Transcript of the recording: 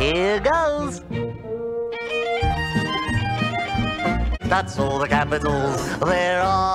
Here goes. That's all the capitals there are.